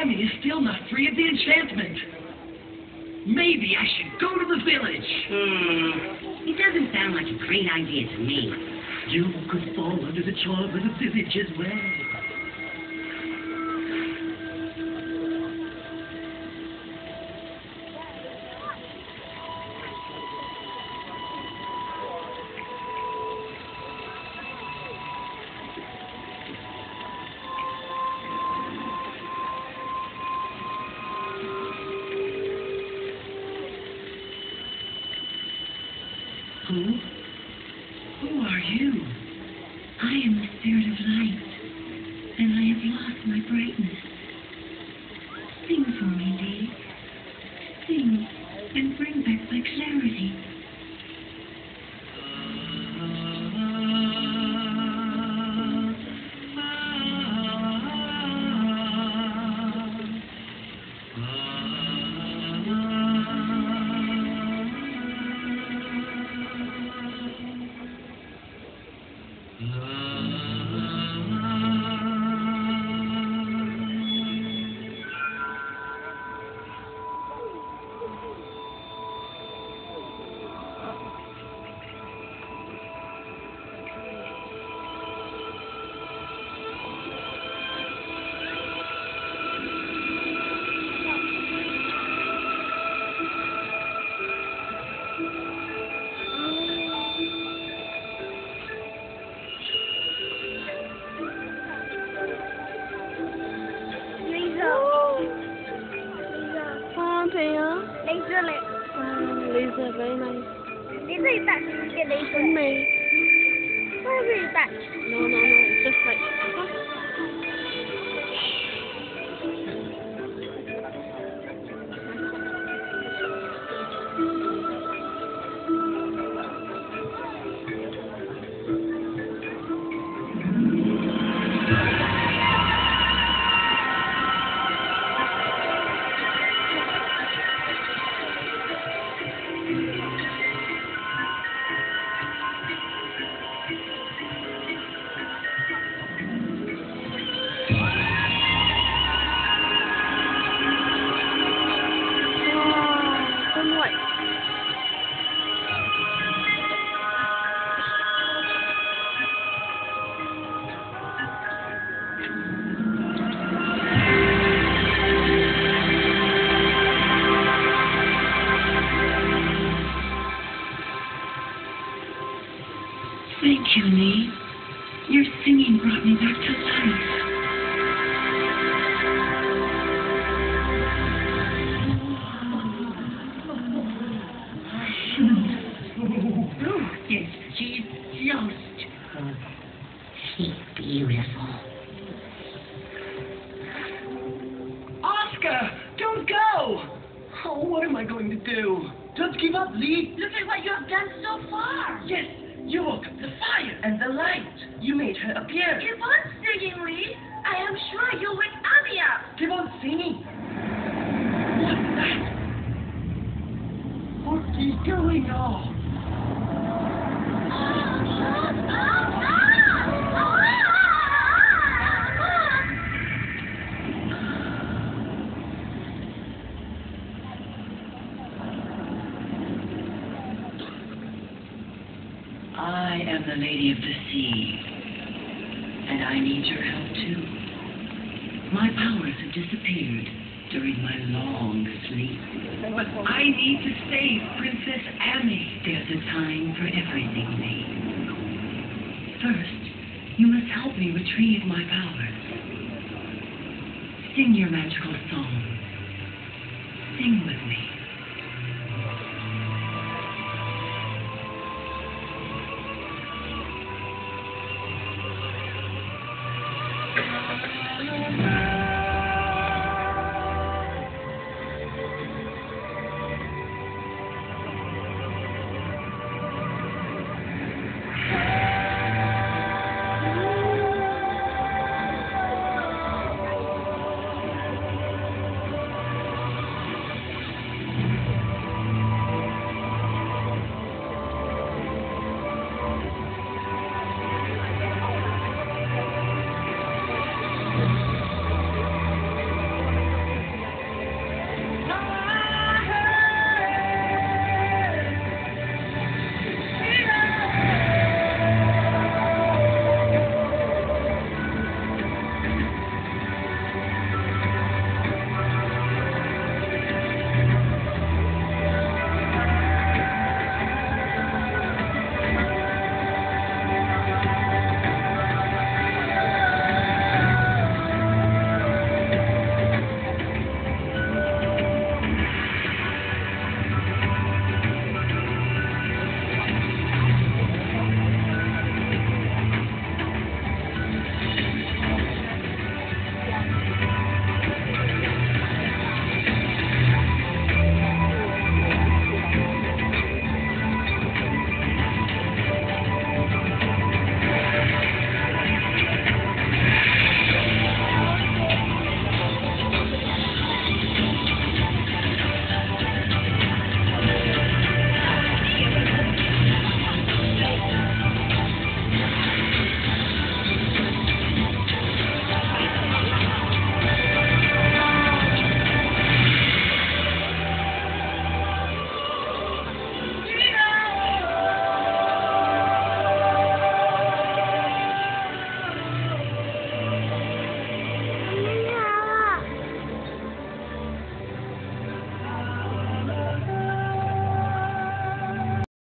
Amy is still not free of the enchantment. Maybe I should go to the village. Hmm. It doesn't sound like a great idea to me. You could fall under the charm of the village as well. Who? Who are you? I am the spirit of light, and I have lost my brightness. Sing for me, Lee. Sing and bring back my clarity. Laser very nice. Laser is that the laser. Con mày. Where is that? No, no, no. It's just like. Oh, what am I going to do? Don't give up, Lee. Look at what you have done so far. Yes, you woke up the fire and the light. You made her appear. Keep on singing, Lee. I am sure you'll wake Abby up. Keep on singing. What's that? What is going on? And I need your help too. My powers have disappeared during my long sleep, but I need to save Princess Amy. There's a time for everything, Lee. First, you must help me retrieve my powers. Sing your magical song. Thank you.